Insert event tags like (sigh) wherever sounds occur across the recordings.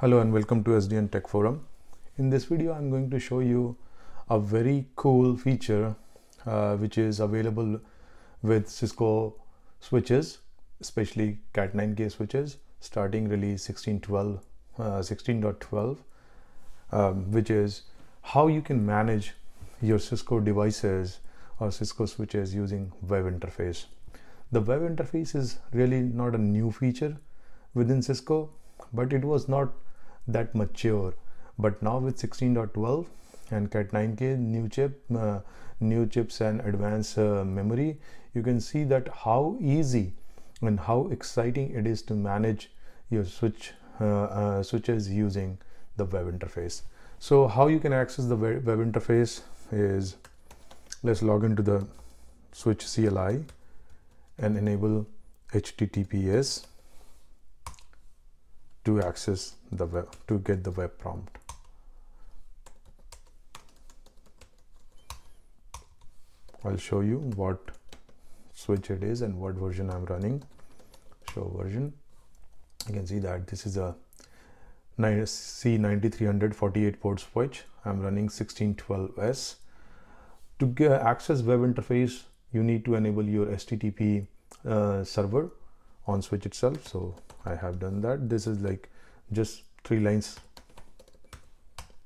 Hello and welcome to SDN Tech Forum. In this video, I'm going to show you a very cool feature uh, which is available with Cisco switches, especially Cat9K switches, starting release 16.12, uh, 16.12, um, which is how you can manage your Cisco devices or Cisco switches using web interface. The web interface is really not a new feature within Cisco, but it was not that mature. But now with 16.12 and Cat9K new chip, uh, new chips and advanced uh, memory, you can see that how easy and how exciting it is to manage your switch uh, uh switches using the web interface. So how you can access the web interface is let's log into the switch CLI and enable HTTPS to access the web to get the web prompt. I'll show you what switch it is and what version I'm running. Show version. You can see that this is a C9300 48 port switch. I'm running 1612S. To get access web interface, you need to enable your HTTP uh, server on switch itself. So I have done that. This is like just three lines.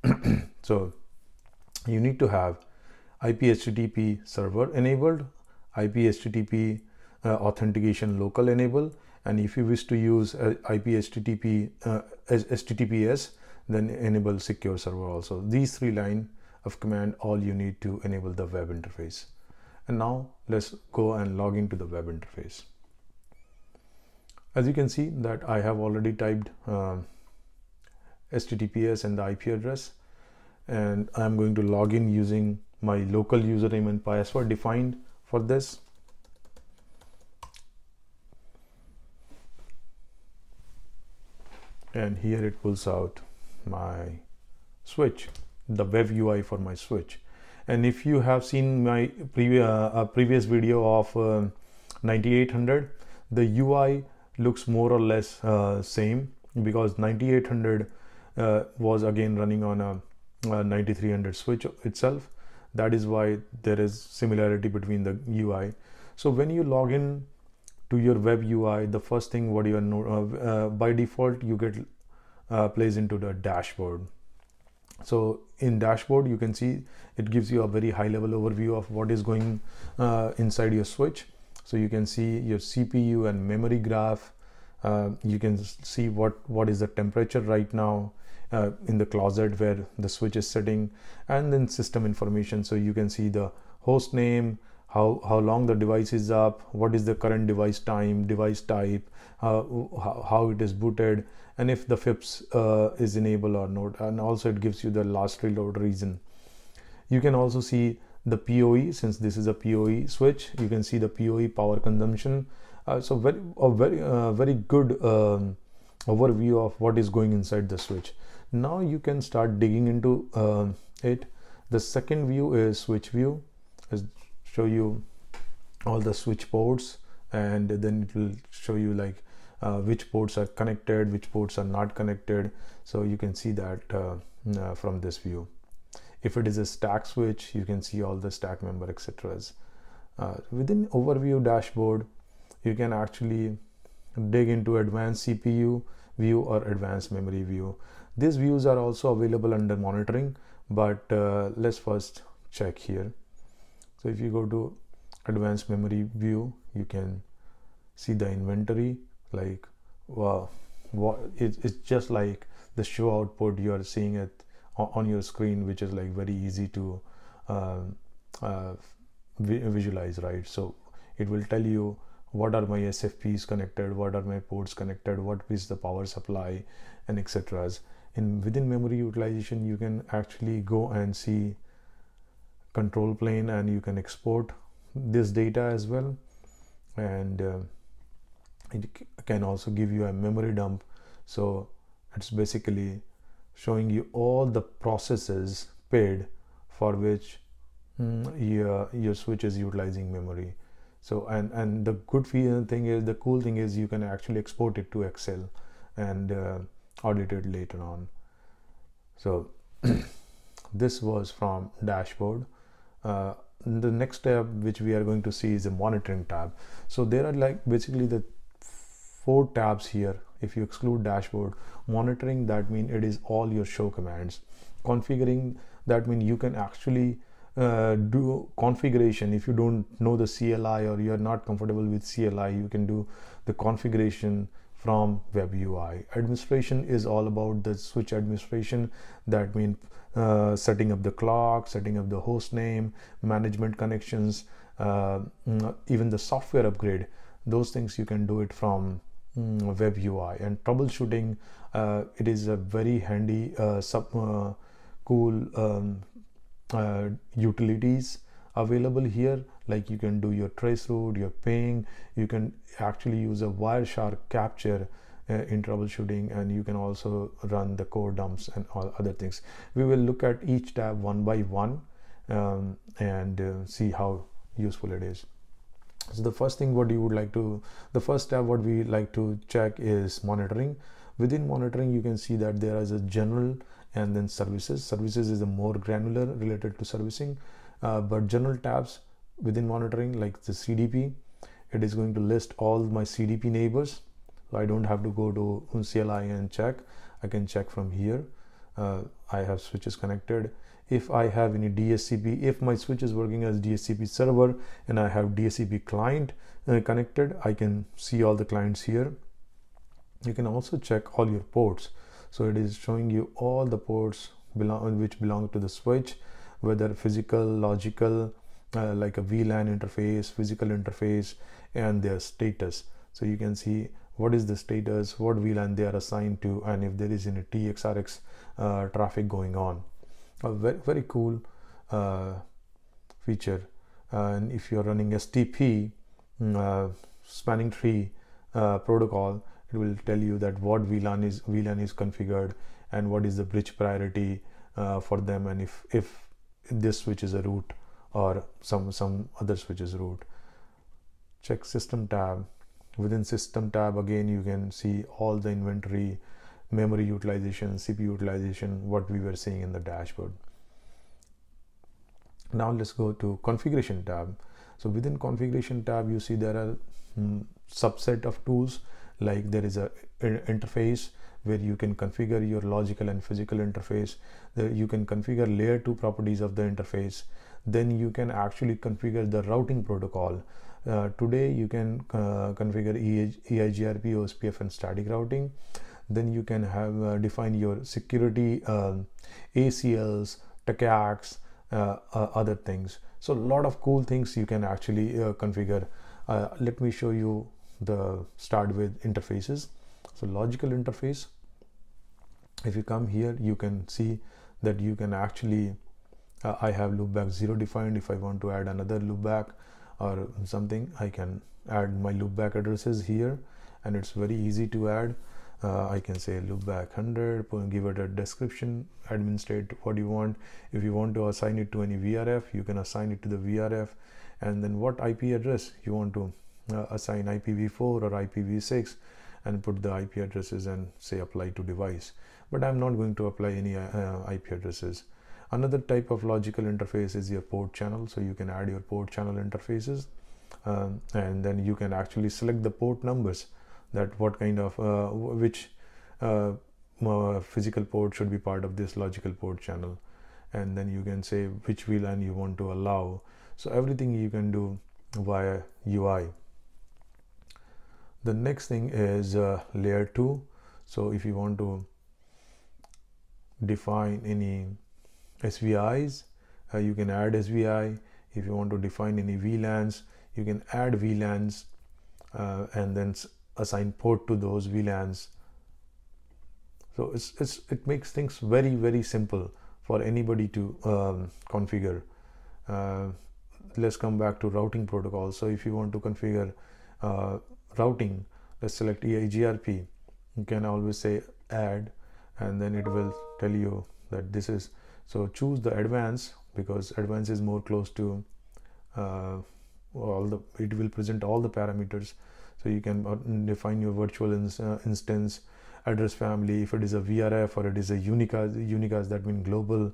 (clears throat) so you need to have IP HTTP server enabled, IP HTTP uh, authentication local enable, and if you wish to use uh, IP HTTP uh, HTTPS, then enable secure server also. These three line of command all you need to enable the web interface. And now let's go and log into the web interface. As you can see that I have already typed uh, HTTPS and the IP address and I'm going to log in using my local username and password defined for this. And here it pulls out my switch, the web UI for my switch. And if you have seen my previous uh, previous video of uh, 9800, the UI looks more or less uh, same because 9800 uh, was again running on a, a 9300 switch itself. That is why there is similarity between the UI so when you log in to your web UI the first thing what you are uh, uh, by default you get uh, plays into the dashboard. So in dashboard you can see it gives you a very high level overview of what is going uh, inside your switch so you can see your CPU and memory graph. Uh, you can see what what is the temperature right now uh, in the closet where the switch is sitting and then system information. So you can see the host name how how long the device is up what is the current device time device type uh, how, how it is booted and if the FIPS uh, is enabled or not. And also it gives you the last reload reason. You can also see the PoE since this is a PoE switch you can see the PoE power consumption. Uh, so very a very uh, very good um, overview of what is going inside the switch. Now you can start digging into uh, it. The second view is switch view. Is show you all the switch ports and then it will show you like uh, which ports are connected which ports are not connected. So you can see that uh, uh from this view if it is a stack switch you can see all the stack member etc uh, within overview dashboard you can actually dig into advanced cpu view or advanced memory view. These views are also available under monitoring but uh, let's first check here. So if you go to advanced memory view you can see the inventory like wow what it, it's just like the show output you are seeing it on your screen which is like very easy to um, uh, visualize right? So it will tell you what are my SFPs connected what are my ports connected what is the power supply and etc in within memory utilization you can actually go and see control plane and you can export this data as well. And uh, it can also give you a memory dump. So it's basically showing you all the processes paid for which mm, your, your switch is utilizing memory. So and and the good thing is the cool thing is you can actually export it to excel and uh, it later on. So (clears throat) this was from dashboard. Uh, the next tab which we are going to see is the monitoring tab. So there are like basically the four tabs here if you exclude dashboard monitoring that means it is all your show commands. Configuring that means you can actually uh, do configuration. If you don't know the CLI or you're not comfortable with CLI you can do the configuration from web UI administration is all about the switch administration. That means uh, setting up the clock setting up the host name management connections uh, mm, even the software upgrade. Those things you can do it from web UI and troubleshooting uh, it is a very handy uh, sub uh, cool um, uh, utilities available here. Like you can do your traceroute your ping. You can actually use a wireshark capture uh, in troubleshooting and you can also run the core dumps and all other things. We will look at each tab one by one um, and uh, see how useful it is so the first thing what you would like to the first tab what we like to check is monitoring. Within monitoring you can see that there is a general and then services. Services is a more granular related to servicing uh, but general tabs within monitoring like the cdp it is going to list all my cdp neighbors. So i don't have to go to uncli and check. I can check from here. Uh, i have switches connected if i have any DHCP, if my switch is working as DHCP server and i have DHCP client uh, connected i can see all the clients here. You can also check all your ports. So it is showing you all the ports belong which belong to the switch whether physical logical uh, like a VLAN interface physical interface and their status. So you can see what is the status what VLAN they are assigned to and if there is any TXRX uh, traffic going on a very, very cool uh, feature. And if you're running STP mm, uh, spanning tree uh, protocol it will tell you that what VLAN is VLAN is configured and what is the bridge priority uh, for them. And if if this switch is a root or some some other switch is root check system tab. Within system tab again you can see all the inventory memory utilization cpu utilization what we were seeing in the dashboard. Now let's go to configuration tab. So within configuration tab you see there are mm, subset of tools. Like there is a, interface where you can configure your logical and physical interface. You can configure layer 2 properties of the interface. Then you can actually configure the routing protocol. Uh, today you can uh, configure EIGRP, OSPF and static routing then you can have uh, define your security um, ACLs, TACACs, uh, uh, other things. So a lot of cool things you can actually uh, configure. Let me show you the start with interfaces. So logical interface. If you come here you can see that you can actually uh, I have loopback 0 defined. If I want to add another loopback or something I can add my loopback addresses here. And it's very easy to add uh, I can say loopback 100 give it a description admin state what you want. If you want to assign it to any VRF you can assign it to the VRF and then what IP address you want to uh, assign IPv4 or IPv6 and put the IP addresses and say apply to device. But I'm not going to apply any uh, IP addresses. Another type of logical interface is your port channel. So you can add your port channel interfaces um, and then you can actually select the port numbers that what kind of uh, which uh, physical port should be part of this logical port channel. And then you can say which VLAN you want to allow. So everything you can do via UI the next thing is uh, layer 2 so if you want to define any SVIs uh, you can add SVI if you want to define any VLANs you can add VLANs uh, and then assign port to those VLANs so it's, it's it makes things very very simple for anybody to um, configure. Uh, let's come back to routing protocol. So if you want to configure uh, routing let's select EIGRP you can always say add and then it will tell you that this is so choose the advanced because advanced is more close to uh, all the it will present all the parameters so you can uh, define your virtual ins uh, instance address family. If it is a vrf or it is a unicast unicast that means global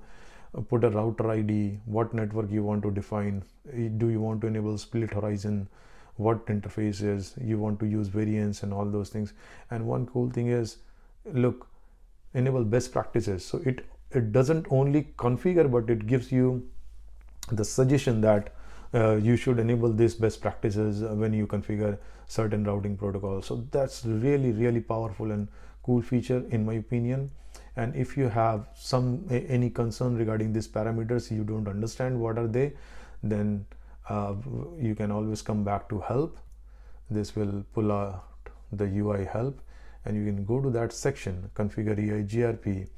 uh, put a router id what network you want to define. Do you want to enable split horizon? What interfaces you want to use variance and all those things. And one cool thing is look enable best practices. So it it doesn't only configure but it gives you the suggestion that uh, you should enable these best practices when you configure certain routing protocols. So that's really really powerful and cool feature in my opinion. And if you have some any concern regarding these parameters you don't understand what are they then uh, you can always come back to help. This will pull out the UI help and you can go to that section configure EIGRP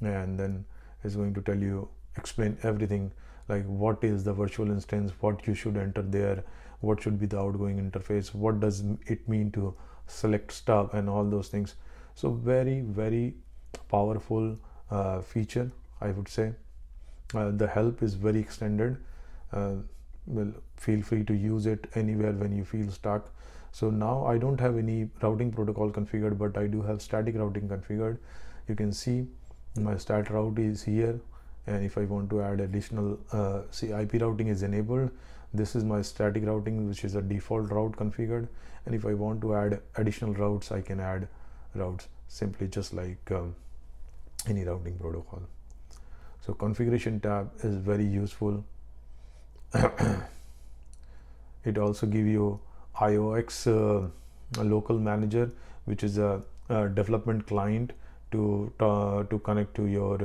and then it's going to tell you explain everything like what is the virtual instance? What you should enter there? What should be the outgoing interface? What does it mean to select stub and all those things? So very very powerful uh, feature i would say. Uh, the help is very extended. Uh, well feel free to use it anywhere when you feel stuck. So now i don't have any routing protocol configured but i do have static routing configured. You can see my stat route is here and if I want to add additional uh, see IP routing is enabled. This is my static routing which is a default route configured. And if I want to add additional routes I can add routes simply just like um, any routing protocol. So configuration tab is very useful. (coughs) It also give you IOX uh, local manager which is a, a development client to uh, to connect to your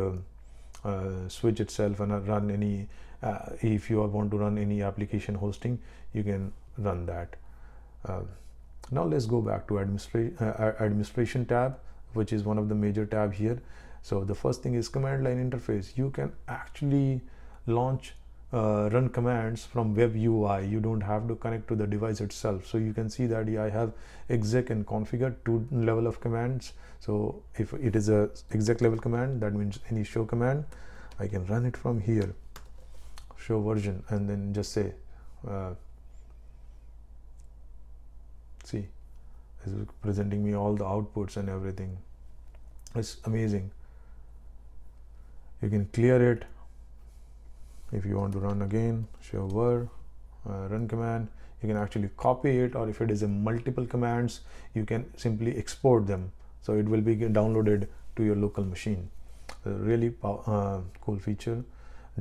uh, uh, switch itself and run any if you want to run any application hosting you can run that. Now let's go back to administra administration tab which is one of the major tab here. So the first thing is command line interface. You can actually launch uh, run commands from web UI. You don't have to connect to the device itself. So you can see that I have exec and configure two level of commands. So if it is a exec level command, that means any show command, I can run it from here, show version, and then just say, uh, see, it's presenting me all the outputs and everything. It's amazing. You can clear it if you want to run again show var uh, run command. You can actually copy it or if it is a multiple commands you can simply export them. So it will be downloaded to your local machine. Really uh, cool feature.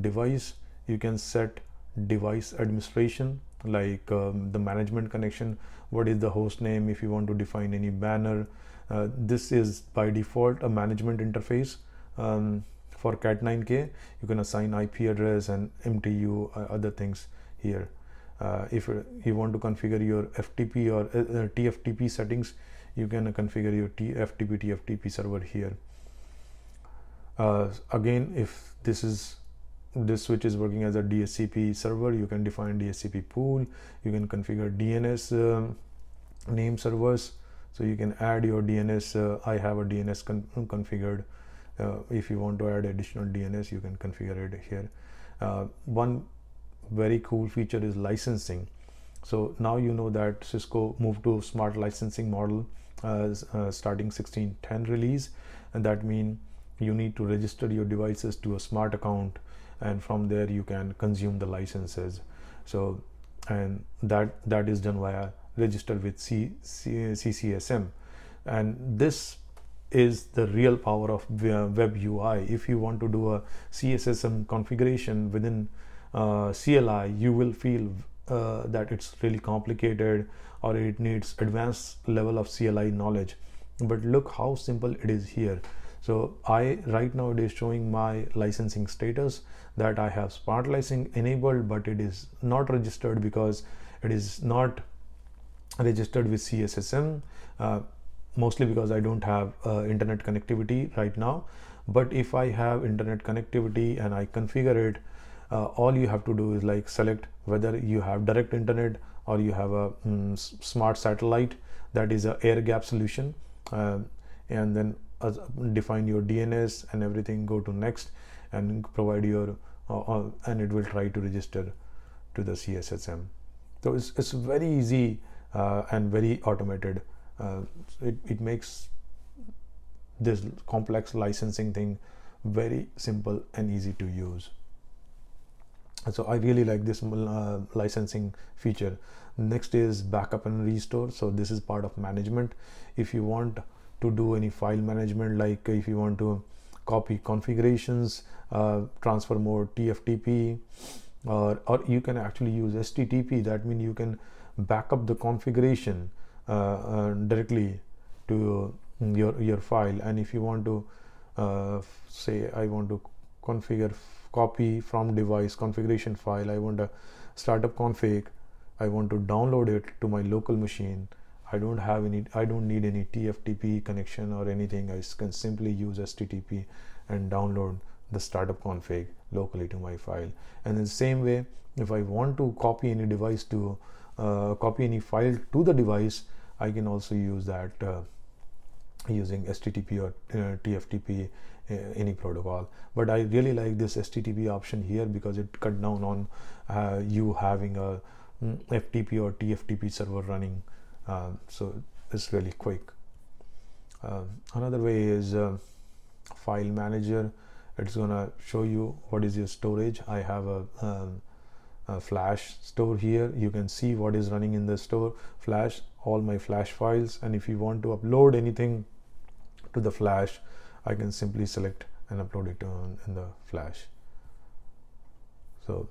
Device you can set device administration like um, the management connection. What is the host name if you want to define any banner. Uh, this is by default a management interface. Um, for cat9k you can assign ip address and mtu uh, other things here. Uh, if you want to configure your ftp or uh, uh tftp settings you can configure your tftp tftp server here. Uh, again if this is this switch is working as a DHCP server you can define DHCP pool. You can configure DNS um, name servers. So you can add your DNS uh, I have a DNS con configured uh, if you want to add additional DNS you can configure it here. Uh, one very cool feature is licensing. So now you know that Cisco moved to smart licensing model uh, starting 1610 release. And that means you need to register your devices to a smart account and from there you can consume the licenses. So and that that is done via register with C, C, CSSM and this is the real power of web UI. If you want to do a CSSM configuration within uh, CLI, you will feel uh, that it's really complicated or it needs advanced level of CLI knowledge. But look how simple it is here. So I right now it is showing my licensing status that I have smart licensing enabled, but it is not registered because it is not registered with CSSM. Uh, mostly because I don't have uh, internet connectivity right now. But if I have internet connectivity and I configure it, uh, all you have to do is like select whether you have direct internet or you have a mm, smart satellite. That is a air gap solution. Uh, and then uh, define your DNS and everything go to next and provide your uh, uh, and it will try to register to the CSSM so it's, it's very easy and very automated uh, it, it makes this complex licensing thing very simple and easy to use. So i really like this uh, licensing feature. Next is backup and restore. So this is part of management. If you want to do any file management like if you want to copy configurations uh, transfer mode tftp or, or you can actually use http that means you can back up the configuration Uh, uh, directly to mm, your your file. And if you want to uh, say i want to configure copy from device configuration file I want a startup config I want to download it to my local machine I don't have any I don't need any TFTP connection or anything. I can simply use HTTP and download the startup config locally to my file. And in the same way if I want to copy any device to uh, copy any file to the device I can also use that uh, using HTTP or uh, TFTP uh, any protocol. But i really like this http option here because it cut down on uh, you having a mm, ftp or tftp server running uh, so it's really quick. Another way is file manager. It's gonna show you what is your storage. I have a, um, a flash store here. You can see what is running in the store. Flash all my flash files. And if you want to upload anything to the flash I can simply select and upload it on, in the flash. So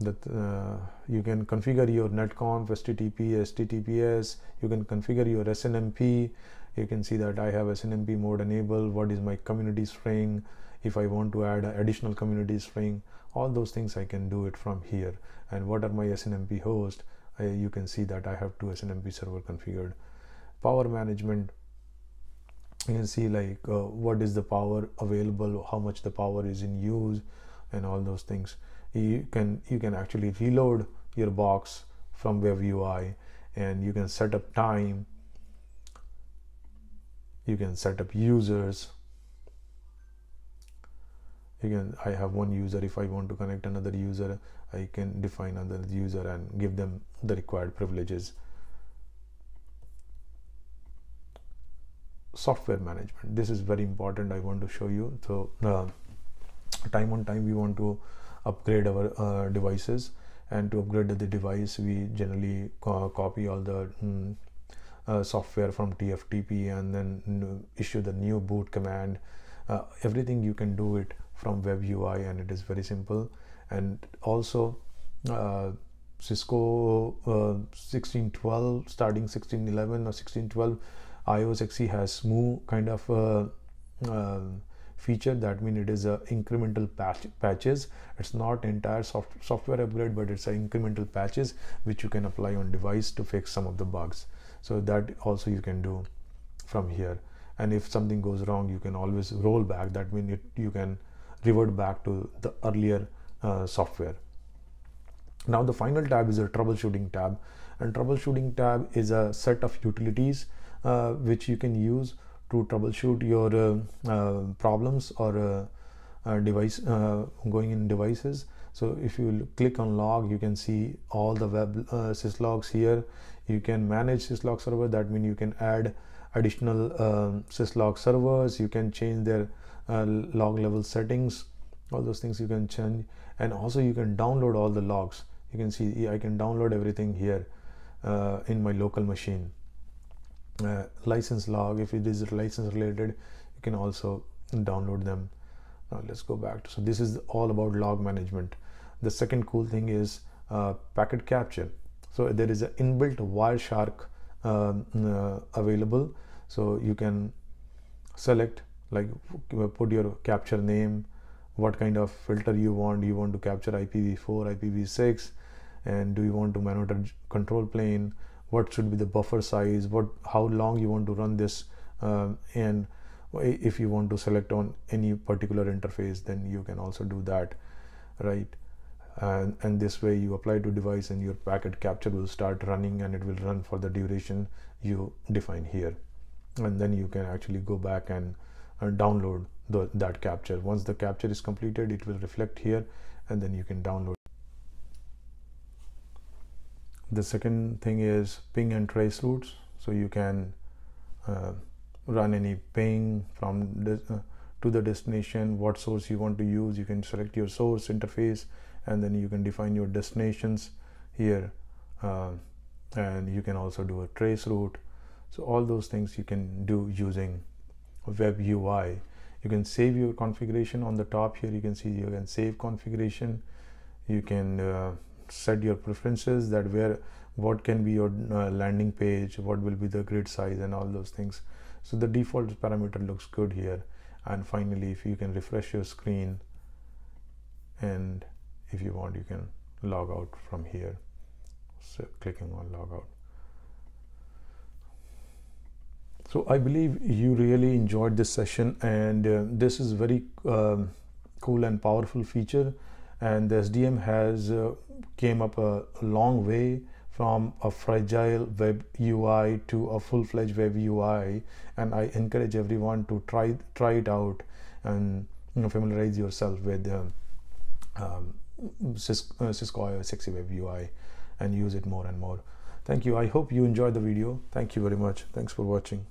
that uh, you can configure your netconf http https you can configure your snmp you can see that i have snmp mode enabled. What is my community string if i want to add additional community string all those things i can do it from here. And what are my snmp host? I, you can see that i have two snmp server configured. Power management you can see like uh, what is the power available how much the power is in use and all those things. You can you can actually reload your box from web ui and you can set up time. You can set up users can i have one user. If i want to connect another user i can define another user and give them the required privileges. Software management. This is very important. I want to show you. So uh, time on time we want to upgrade our uh, devices. And to upgrade the device we generally co copy all the mm, uh, software from tftp and then issue the new boot command. Uh, everything you can do it from web ui and it is very simple. And also uh, cisco 1612 uh, starting 1611 or 1612 IOS XE has SMU kind of uh, uh, feature. That means it is a incremental patch patches. It's not entire soft, software upgrade but it's a incremental patches which you can apply on device to fix some of the bugs. So that also you can do from here. And if something goes wrong you can always roll back. That means you can revert back to the earlier uh, software. Now the final tab is a troubleshooting tab and troubleshooting tab is a set of utilities uh, which you can use to troubleshoot your uh, uh, problems or device going in devices. So if you click on log you can see all the web syslogs here. You can manage syslog server. That means you can add additional um, syslog servers. You can change their uh, log level settings all those things you can change. And also you can download all the logs. You can see i can download everything here uh, in my local machine. Uh, license log if it is license related you can also download them. Now let's go back so this is all about log management. The second cool thing is uh, packet capture. So there is an inbuilt wireshark um, uh, available. So you can select like put your capture name what kind of filter you want. You want to capture ipv4 ipv6 and do you want to monitor control plane? What should be the buffer size? What how long you want to run this um, and if you want to select on any particular interface then you can also do that right? And, and this way you apply to device and your packet capture will start running and it will run for the duration you define here. And then you can actually go back and download the, that capture. Once the capture is completed it will reflect here and then you can download. The second thing is ping and trace routes. So you can uh, run any ping from this, uh, to the destination what source you want to use. You can select your source interface and then you can define your destinations here uh, and you can also do a trace route. So all those things you can do using web UI you can save your configuration on the top here. You can see you can save configuration. You can uh, set your preferences that where what can be your uh, landing page what will be the grid size and all those things. So the default parameter looks good here. And finally if you can refresh your screen and if you want you can log out from here. So clicking on log out so i believe you really enjoyed this session and uh, this is very um, cool and powerful feature and the sdm has uh, came up a long way from a fragile web UI to a full-fledged web UI and I encourage everyone to try try it out and you know, familiarize yourself with um, um, Cisco, uh, Cisco 6 Web UI and use it more and more. Thank you. I hope you enjoyed the video. Thank you very much. Thanks for watching.